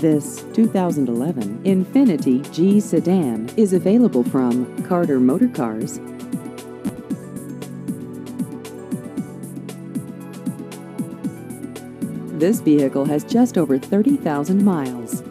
This 2011 Infiniti G sedan is available from Carter Motorcars. This vehicle has just over 30,000 miles.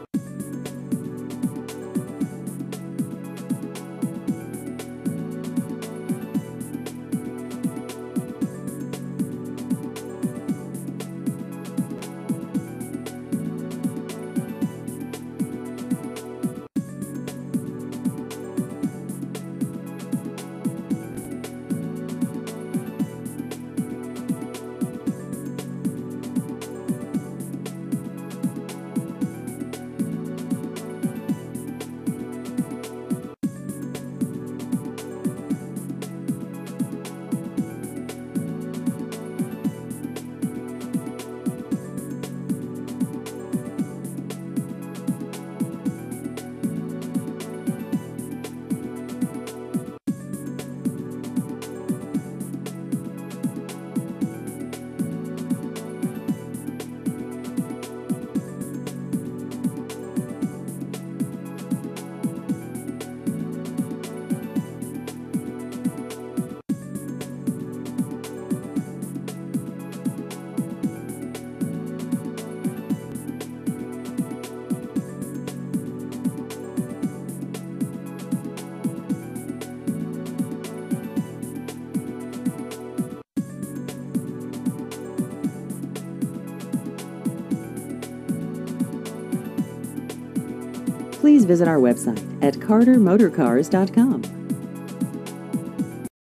Please visit our website at cartermotorcars.com.